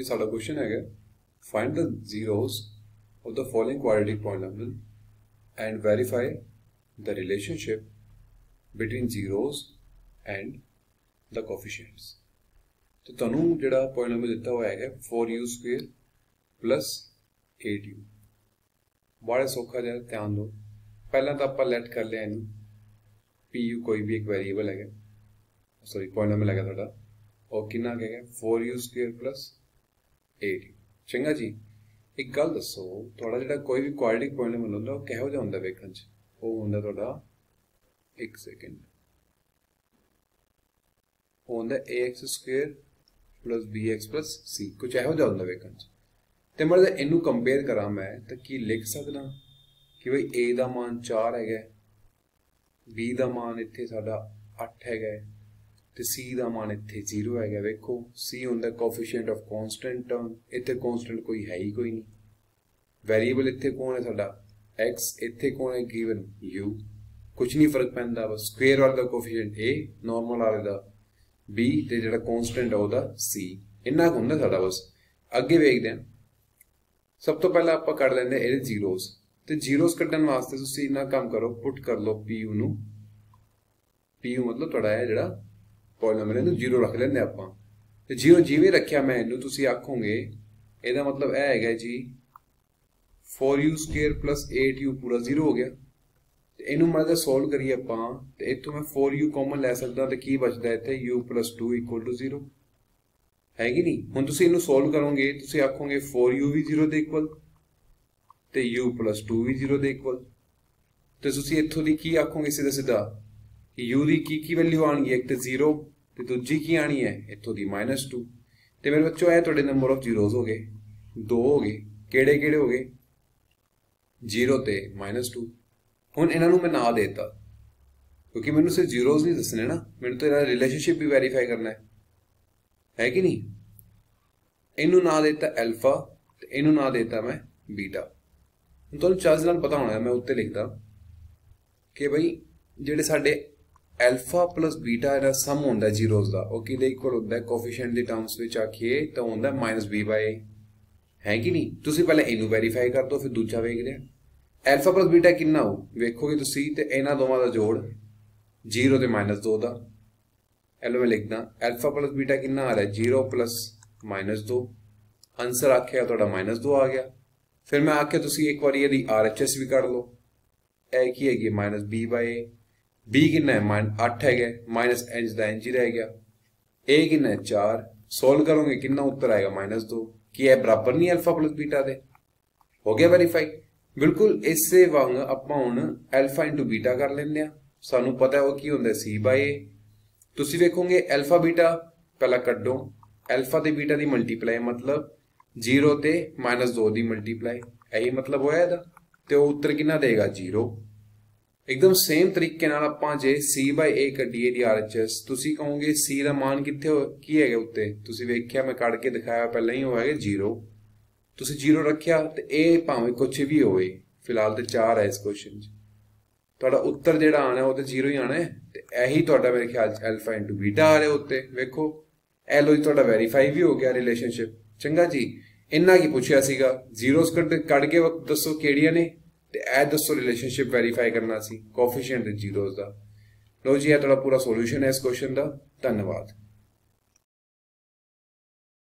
ਜੀ ਸਾਡਾ ਕੁਐਸਚਨ ਹੈਗਾ find the zeros of the following quadratic polynomial and verify the relationship between zeros and the coefficients ਤੇ ਤੁਹਾਨੂੰ ਜਿਹੜਾ ਪੋਲੀਨੋਮੀਅਲ ਦਿੱਤਾ ਹੋਇਆ ਹੈ 4u2 8u ਬੜਾ ਸੌਖਾ ਜਿਹਾ ਧਿਆਨ ਦਿਓ ਪਹਿਲਾਂ ਤਾਂ ਆਪਾਂ ਲੈਟ ਕਰ ਲਿਆ ਇਹਨੂੰ pu ਕੋਈ ਵੀ ਇੱਕ ਵੇਰੀਏਬਲ ਹੈਗਾ ਸੌਰੀ ਪੋਲੀਨੋਮੀਅਲ ਹੈਗਾ ਤੁਹਾਡਾ ਉਹ ਕਿੰਨਾ ਹੈਗਾ 4u2 8u 80 ਚੰਗਾ ਜੀ, ਇੱਕ ਗੱਲ ਦੱਸੋ, ਤੁਹਾਡਾ ਜਿਹੜਾ ਕੋਈ ਵੀ ਕੁਆਲਿਟੀ ਪੁਆਇੰਟ ਬਣਾਉਂਦਾ ਉਹ ਕਿਹੋ ਜਿਹਾ ਹੁੰਦਾ ਵੇਖਣ 'ਚ? ਉਹ ਹੁੰਦਾ ਤੁਹਾਡਾ 1 ਸੈਕਿੰਡ ਉਹ ਹੁੰਦਾ ax2 bx c ਕੁਝ ਇਹੋ ਜਿਹਾ ਹੁੰਦਾ ਵੇਖਣ 'ਚ। ਤੇ ਮਰ ਇਹਨੂੰ ਕੰਪੇਅਰ ਕਰਾਂ ਮੈਂ, ਤਾਂ ਕੀ ਲਿਖ ਸਕਦਾ? ਕਿ ਭਈ a ਦਾ ਮਾਨ 4 ਹੈਗਾ, b ਦਾ ਮਾਨ ਇੱਥੇ ਸਾਡਾ 8 ਹੈਗਾ ਤੇ c ਦਾ ਮਾਨ ਇੱਥੇ 0 ਹੈਗਾ, ਵੇਖੋ, c ਹੁੰਦਾ ਕੋਐਫੀਸ਼ੀਐਂਟ ਆਫ ਕਨਸਟੈਂਟ ਟਰਮ ਇੱਥੇ ਕਨਸਟੈਂਟ ਕੋਈ ਹੈ ਹੀ ਕੋਈ ਨਹੀਂ। ਵੈਰੀਏਬਲ ਇੱਥੇ ਕੌਣ ਹੈ ਸਾਡਾ? X ਇੱਥੇ ਕੌਣ ਹੈ ਗਿਵਨ u ਕੁਝ ਨਹੀਂ ਫ਼ਰਕ ਪੈਂਦਾ, ਬਸ ਸਕੁਅਰ ਵਾਲੇ ਦਾ ਕੋਐਫੀਸ਼ੀਐਂਟ a ਨਾਰਮਲ ਵਾਲੇ ਦਾ b ਤੇ ਜਿਹੜਾ ਕਨਸਟੈਂਟ ਆ ਉਹਦਾ c ਇੰਨਾ ਕੁ ਹੁੰਦਾ ਸਾਡਾ ਬਸ। ਅੱਗੇ ਵੇਖਦੇ ਹਾਂ। ਸਭ ਤੋਂ ਪਹਿਲਾਂ ਆਪਾਂ ਕੱਢ ਲੈਂਦੇ ਇਹਦੇ ਜੀਰੋਜ਼ ਤੇ ਜ਼ੀਰੋਜ਼ ਕੱਢਣ ਵਾਸਤੇ ਤੁਸੀਂ ਇੰਨਾ ਕੰਮ ਕਰੋ ਪੁੱਟ ਕਰ ਲਓ pu ਨੂੰ। Pu ਮਤਲਬ ਤੁਹਾਡਾ ਹੈ ਜਿਹੜਾ ਪੋਲੀਨੋਮੀਅਲ ਨੂੰ ਜ਼ੀਰੋ ਰੱਖ ਲੈਂਦੇ ਆਪਾਂ। ਤੇ ਜ਼ੀਰੋ ਜਿਵੇਂ ਰੱਖਿਆ ਮੈਂ, ਇਹਨੂੰ ਤੁਸੀਂ ਆਖੋਗੇ, ਇਹਦਾ ਮਤਲਬ ਇਹ ਹੈਗਾ ਜੀ 4u2 8u ਪੂਰਾ ਜ਼ੀਰੋ ਹੋ ਗਿਆ। ਤੇ ਇਹਨੂੰ ਮੈਂ ਜੇ ਸੋਲਵ ਕਰੀਏ ਆਪਾਂ, ਤੇ ਇੱਥੋਂ ਮੈਂ 4u ਕਾਮਨ ਲੈ ਸਕਦਾ ਤੇ ਕੀ ਬਚਦਾ ਇੱਥੇ? u 2 0 ਹੈ ਕਿ ਨਹੀਂ? ਹੁਣ ਤੁਸੀਂ ਇਹਨੂੰ ਸੋਲਵ ਕਰੋਗੇ, ਤੁਸੀਂ ਆਖੋਗੇ 4u ਵੀ 0 ਦੇ ਇਕੁਅਲ ਤੇ u 2 ਵੀ 0 ਦੇ ਇਕੁਅਲ ਤੇ ਤੁਸੀਂ ਇੱਥੋਂ ਦੀ ਕੀ ਆਖੋਗੇ? ਸਿੱਧਾ ਸਿੱਧਾ ਕਿ u ਦੀ ਕੀ ਕੀ ਵੈਲਿਊ ਆਣਗੀ ਇੱਕ ਤੇ 0 ਤੇ ਦੂਜੀ ਕੀ ਆਣੀ ਹੈ? ਇੱਥੋਂ ਦੀ -2 ਤੇ ਮੇਰੇ ਬੱਚੋ, ਇਹ ਤੁਹਾਡੇ ਨੰਬਰ ਆਫ ਜ਼ੀਰੋਜ਼ ਹੋ ਗਏ। ਦੋ ਹੋ ਗਏ। ਕਿਹੜੇ ਕਿਹੜੇ ਹੋ ਗਏ? 0 ਤੇ -2 ਹੁਣ ਇਹਨਾਂ ਨੂੰ ਮੈਂ ਨਾਂ ਦੇਤਾ। ਕਿਉਂਕਿ ਮੈਨੂੰ ਸਿਰਫ ਜ਼ੀਰੋਜ਼ ਨਹੀਂ ਦੱਸਣੇ ਨਾ। ਮੈਨੂੰ ਤਾਂ ਇਹਦਾ ਰਿਲੇਸ਼ਨਸ਼ਿਪ ਵੀ ਵੈਰੀਫਾਈ ਕਰਨਾ ਹੈ। ਹੈ ਕਿ ਨਹੀਂ? ਇਹਨੂੰ ਨਾਂ ਦਿੱਤਾ ਅਲਫਾ ਤੇ ਇਹਨੂੰ ਨਾਂ ਦਿੱਤਾ ਮੈਂ ਬੀਟਾ ਹੁਣ ਤੁਹਾਨੂੰ ਚਾਰਜ ਨਾਲ ਪਤਾ ਹੋਣਾ ਮੈਂ ਉੱਤੇ ਲਿਖਦਾ। ਕਿ ਬਈ ਜਿਹੜੇ ਸਾਡੇ ਐਲਫਾ ਪਲੱਸ ਬੀਟਾ ਦਾ ਸਮ ਹੁੰਦਾ ਜ਼ੀਰੋਜ਼ ਦਾ। ਉਹ ਕਿਹਦੇ ਇਕੁਅਲ ਹੁੰਦਾ ਹੈ? ਕੋਫੀਸ਼ੀਐਂਟ ਦੀ ਟਰਮਸ ਵਿੱਚ ਆਖੀਏ ਤਾਂ ਹੁੰਦਾ -b ਹੈ ਕਿ ਨਹੀਂ? ਤੁਸੀਂ ਪਹਿਲਾਂ ਇਹਨੂੰ ਵੈਰੀਫਾਈ ਕਰ ਦਿਓ, ਫਿਰ ਦੂਜਾ ਵੇਖਦੇ ਆ ਐਲਫਾ ਪਲੱਸ ਬੀਟਾ ਕਿੰਨਾ ਹੋ ਵੇਖੋਗੇ ਤੁਸੀਂ ਤੇ ਇਹਨਾਂ ਦੋਵਾਂ ਦਾ ਜੋੜ 0 ਤੇ -2 ਦਾ ਐਲੋ ਮੈਂ ਲਿਖਦਾ ਐਲਫਾ ਪਲੱਸ ਬੀਟਾ ਕਿੰਨਾ ਆ ਰਿਹਾ? 0 2 ਆਨਸਰ ਆਖਿਆ, ਤੁਹਾਡਾ -2 ਆ ਗਿਆ। ਫਿਰ ਮੈਂ ਆਖਿਆ, ਤੁਸੀਂ ਇੱਕ ਵਾਰੀ ਇਹਦੀ RHS ਵੀ ਕਰ ਲਓ। ਇਹ ਕੀ ਹੈਗੀ -b b ਕਿੰਨਾ ਹੈ? 8 ਹੈਗਾ। ਮਾਈਨਸ ਇੰਚ ਦਾ ਇੰਚ ਰਹਿ ਗਿਆ। A ਕਿੰਨਾ ਹੈ? 4 ਸੋਲਵ ਕਰੋਗੇ, ਕਿੰਨਾ ਉੱਤਰ ਆਏਗਾ? -2 ਕੀ ਇਹ ਬਰਾਬਰ ਨਹੀਂ ਅਲਫਾ ਬੀਟਾ ਦੇ? ਹੋ ਗਿਆ ਵੈਰੀਫਾਈ ਬਿਲਕੁਲ ਇਸੇ ਵਾਂਗ ਆਪਾਂ ਹੁਣ ਅਲਫਾ ਬੀਟਾ ਕਰ ਲੈਂਦੇ ਆ ਸਾਨੂੰ ਪਤਾ ਹੈ ਉਹ ਕੀ ਹੁੰਦਾ c a ਤੁਸੀਂ ਵੇਖੋਗੇ ਅਲਫਾ ਬੀਟਾ ਪਹਿਲਾਂ ਕੱਢੋ। ਅਲਫਾ ਤੇ ਬੀਟਾ ਦੀ ਮਲਟੀਪਲਾਈ ਮਤਲਬ 0 ਤੇ -2 ਦੀ ਮਲਟੀਪਲਾਈ ਇਹੀ ਮਤਲਬ ਹੋਇਆ ਇਹਦਾ। ਤੇ ਉਹ ਉੱਤਰ ਕਿੰਨਾ ਦੇਗਾ? 0 ਇੱਕਦਮ ਸੇਮ ਤਰੀਕੇ ਨਾਲ ਆਪਾਂ ਜੇ c/a ਕੱਢੀਏ ਦੀ RHS, ਤੁਸੀਂ ਕਹੋਗੇ c ਦਾ ਮਾਨ ਕਿੱਥੇ ਕੀ ਹੈਗਾ ਉੱਤੇ? ਤੁਸੀਂ ਵੇਖਿਆ, ਮੈਂ ਕੱਢ ਕੇ ਦਿਖਾਇਆ, ਪਹਿਲਾਂ ਹੀ ਹੋਇਆ 0 ਤੁਸੀਂ 0 ਰੱਖਿਆ ਤੇ ਇਹ ਭਾਵੇਂ ਕੁਝ ਵੀ ਹੋਵੇ, ਫਿਲਹਾਲ ਤੇ 4 ਹੈ ਇਸ ਕੁਐਸਚਨ 'ਚ। ਤੁਹਾਡਾ ਉੱਤਰ ਜਿਹੜਾ ਆਣਾ ਉਹ ਤੇ 0 ਹੀ ਆਣਾ ਤੇ ਇਹੀ ਤੁਹਾਡਾ ਮੇਰੇ ਖਿਆਲ ਚ ਅਲਫਾ ਬੀਟਾ ਆ ਰਿਹਾ ਉੱਤੇ। ਵੇਖੋ, ਇਹ ਲੋ ਤੁਹਾਡਾ ਵੈਰੀਫਾਈ ਵੀ ਹੋ ਗਿਆ ਰਿਲੇਸ਼ਨਸ਼ਿਪ ਚੰਗਾ ਜੀ, ਇੰਨਾ ਕੀ ਪੁੱਛਿਆ ਸੀਗਾ? ਜ਼ੀਰੋਸ ਕੱਢ ਕੱਢ ਕੇ ਦੱਸੋ ਕਿਹੜੀਆਂ ਨੇ? ਤੇ ਇਹ ਦੱਸੋ ਰਿਲੇਸ਼ਨਸ਼ਿਪ ਵੈਰੀਫਾਈ ਕਰਨਾ ਸੀ ਕੋਐਫੀਸ਼ੀਐਂਟ ਜ਼ੀਰੋਸ ਦਾ। ਲੋ ਜੀ, ਇਹ ਤੁਹਾਡਾ ਪੂਰਾ ਸੋਲੂਸ਼ਨ ਹੈ ਇਸ ਕੁਐਸਚਨ ਦਾ। ਧੰਨਵਾਦ।